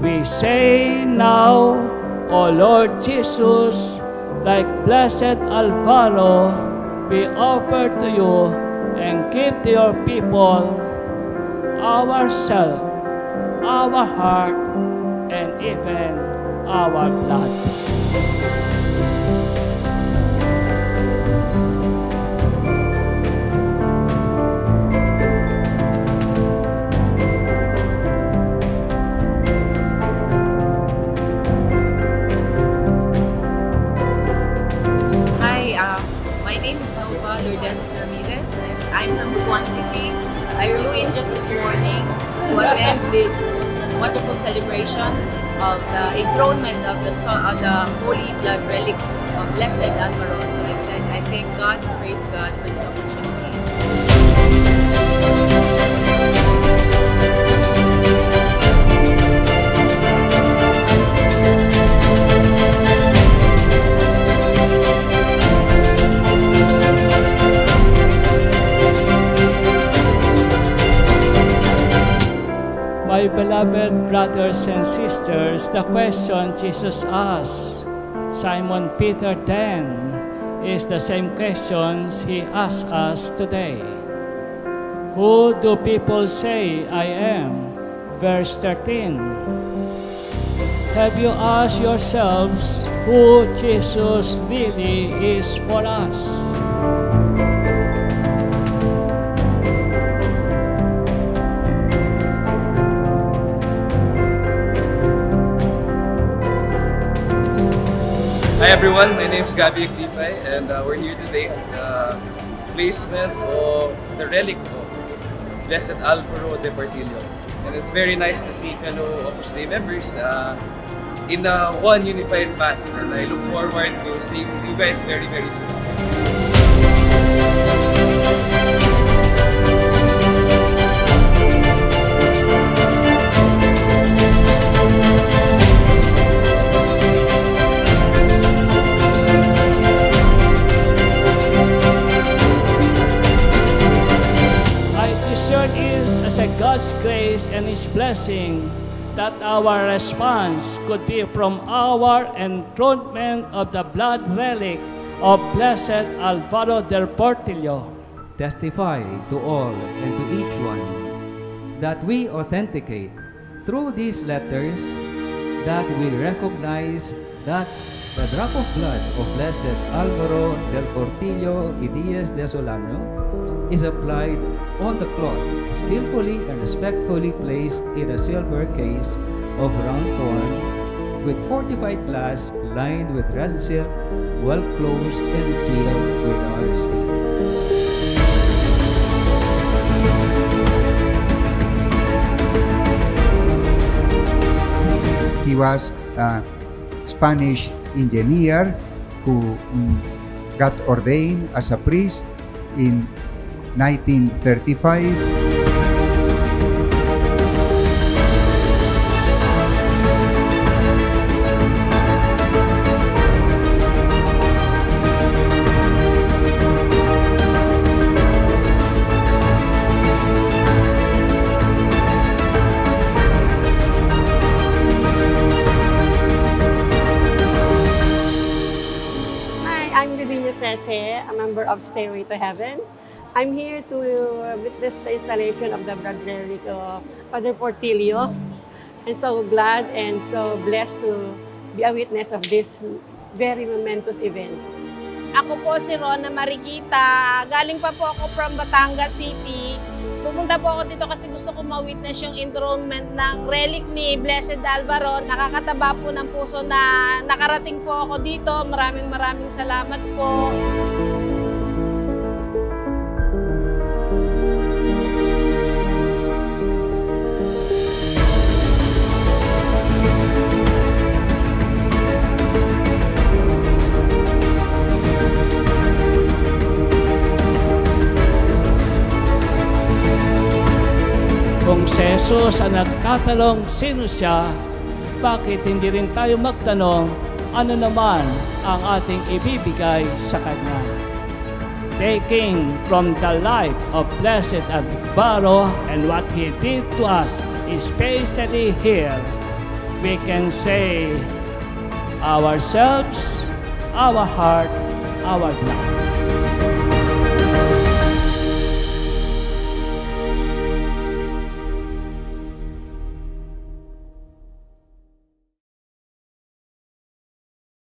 We say now, O Lord Jesus, like blessed Alvaro, we offer to you and give to your people ourselves, our heart, and even our blood. I'm City. I flew in just this morning to attend this wonderful celebration of the enthronement of the, the Holy Blood Relic of Blessed Alvaro. So I, I thank God, praise God for this opportunity. My beloved brothers and sisters, the question Jesus asked Simon Peter then is the same questions he asks us today. Who do people say I am? Verse 13. Have you asked yourselves who Jesus really is for us? Hi everyone, my name is Gabi Aglipay and uh, we're here today at the placement of the relic of Blessed Alvaro de Portillo. And it's very nice to see fellow Opus Dei members uh, in uh, one unified mass and I look forward to seeing you guys very very soon. Grace and His blessing that our response could be from our enthronement of the blood relic of Blessed Alvaro del Portillo. testify to all and to each one that we authenticate through these letters that we recognize that the drop of blood of Blessed Alvaro del Portillo y Diaz de Solano is applied on the cloth, skillfully and respectfully placed in a silver case of round form with fortified glass lined with red silk, well closed and sealed with our seal. He was a Spanish engineer who mm, got ordained as a priest in 1935. Hi, I'm Livinio Sese, a member of Stairway to Heaven. I'm here to witness the installation of the relic of Father Portillo. I'm so glad and so blessed to be a witness of this very momentous event. Ako po si Rona Mariquita. Galing pa po ako from Batangas City. Pupunta po ako dito kasi gusto ko ma-witness yung enthronement ng relic ni Blessed Alvaro. Nakakataba po ng puso na nakarating po ako dito. Maraming maraming salamat po. Kung si Jesus ang nagtatanong sino siya, bakit hindi rin tayo magtanong ano naman ang ating ibibigay sa Kanya? Taking from the life of Blessed Alvaro and what He did to us, especially here, we can say, ourselves, our heart, our blood.